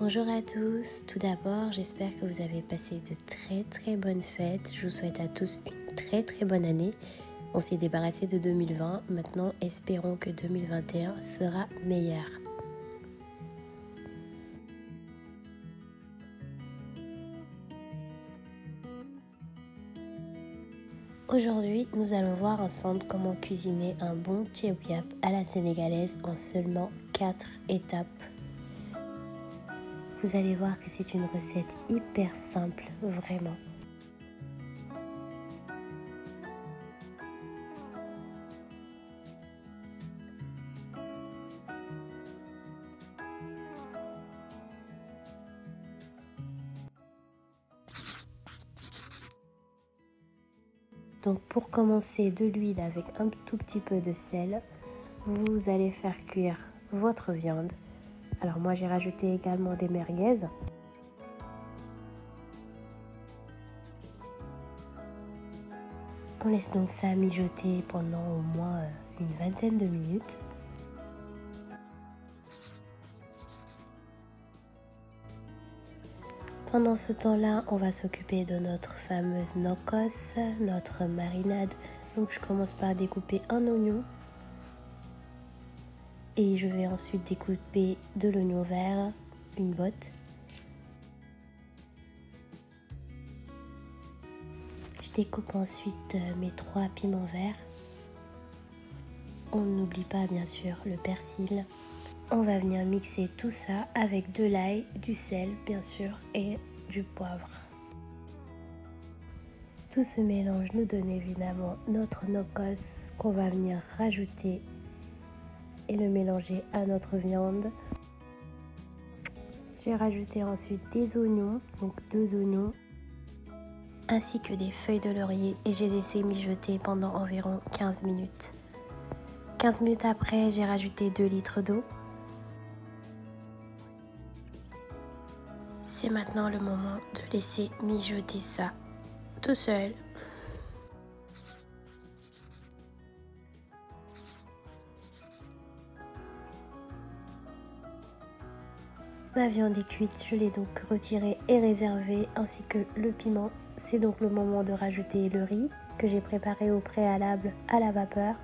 Bonjour à tous, tout d'abord j'espère que vous avez passé de très très bonnes fêtes. Je vous souhaite à tous une très très bonne année. On s'est débarrassé de 2020, maintenant espérons que 2021 sera meilleur. Aujourd'hui, nous allons voir ensemble comment cuisiner un bon tchèouiap à la sénégalaise en seulement 4 étapes. Vous allez voir que c'est une recette hyper simple, vraiment. Donc pour commencer de l'huile avec un tout petit peu de sel, vous allez faire cuire votre viande. Alors moi j'ai rajouté également des merguez. On laisse donc ça mijoter pendant au moins euh, une vingtaine de minutes. Pendant ce temps-là, on va s'occuper de notre fameuse nocos, notre marinade. Donc je commence par découper un oignon. Et je vais ensuite découper de l'oignon vert, une botte. Je découpe ensuite euh, mes trois piments verts. On n'oublie pas bien sûr le persil, on va venir mixer tout ça avec de l'ail, du sel bien sûr et du poivre. Tout ce mélange nous donne évidemment notre nocos qu'on va venir rajouter et le mélanger à notre viande. J'ai rajouté ensuite des oignons, donc deux oignons, ainsi que des feuilles de laurier et j'ai laissé mijoter pendant environ 15 minutes. 15 minutes après, j'ai rajouté 2 litres d'eau C'est maintenant le moment de laisser mijoter ça tout seul. Ma viande est cuite, je l'ai donc retirée et réservée ainsi que le piment. C'est donc le moment de rajouter le riz que j'ai préparé au préalable à la vapeur.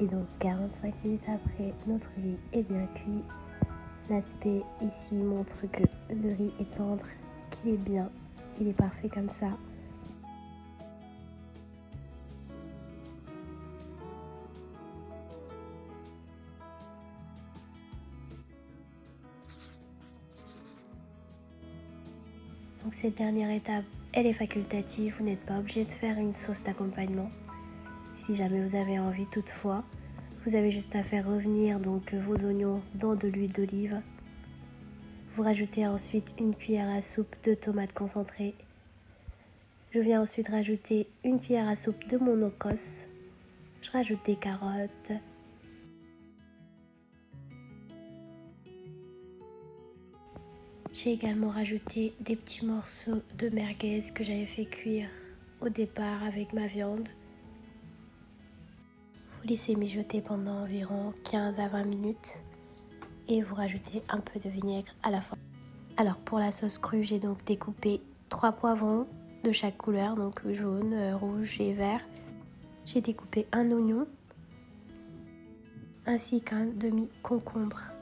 Et donc 45 minutes après, notre riz est bien cuit. L'aspect ici montre que le riz est tendre, qu'il est bien, il est parfait comme ça. Cette dernière étape, est facultative, vous n'êtes pas obligé de faire une sauce d'accompagnement. Si jamais vous avez envie toutefois, vous avez juste à faire revenir donc vos oignons dans de l'huile d'olive. Vous rajoutez ensuite une cuillère à soupe de tomates concentrées. Je viens ensuite rajouter une cuillère à soupe de mon ocos. Je rajoute des carottes. J'ai également rajouté des petits morceaux de merguez que j'avais fait cuire au départ avec ma viande. Vous laissez mijoter pendant environ 15 à 20 minutes et vous rajoutez un peu de vinaigre à la fin. Alors pour la sauce crue, j'ai donc découpé trois poivrons de chaque couleur, donc jaune, euh, rouge et vert. J'ai découpé un oignon ainsi qu'un demi concombre.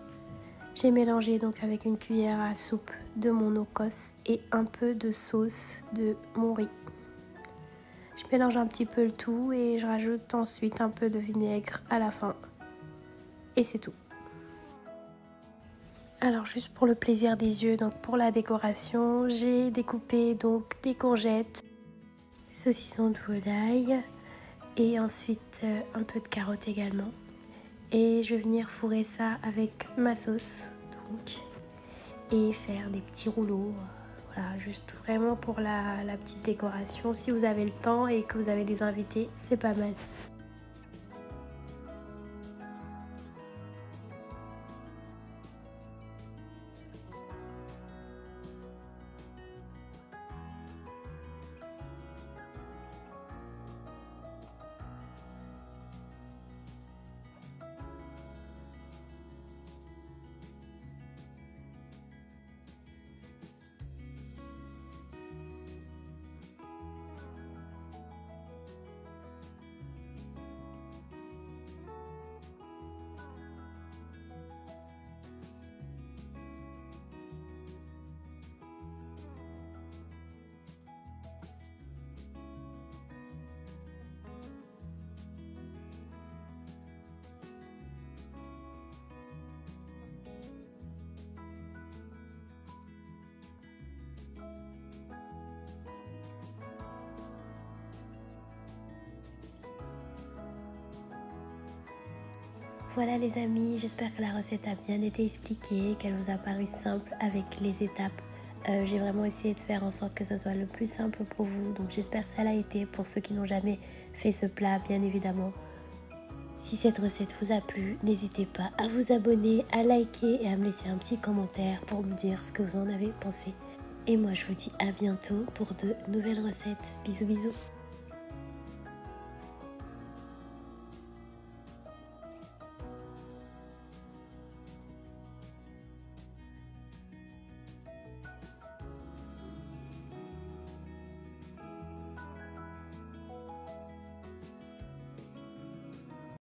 J'ai mélangé donc avec une cuillère à soupe de mon ocos et un peu de sauce de mon riz. Je mélange un petit peu le tout et je rajoute ensuite un peu de vinaigre à la fin. Et c'est tout. Alors juste pour le plaisir des yeux, donc pour la décoration, j'ai découpé donc des courgettes, saucisson de volaille et ensuite euh, un peu de carottes également. Et je vais venir fourrer ça avec ma sauce donc et faire des petits rouleaux voilà, juste vraiment pour la, la petite décoration. Si vous avez le temps et que vous avez des invités, c'est pas mal. Voilà les amis, j'espère que la recette a bien été expliquée, qu'elle vous a paru simple avec les étapes. Euh, j'ai vraiment essayé de faire en sorte que ce soit le plus simple pour vous, donc j'espère que ça l'a été pour ceux qui n'ont jamais fait ce plat, bien évidemment. Si cette recette vous a plu, n'hésitez pas à vous abonner, à liker et à me laisser un petit commentaire pour me dire ce que vous en avez pensé. Et moi je vous dis à bientôt pour de nouvelles recettes. Bisous bisous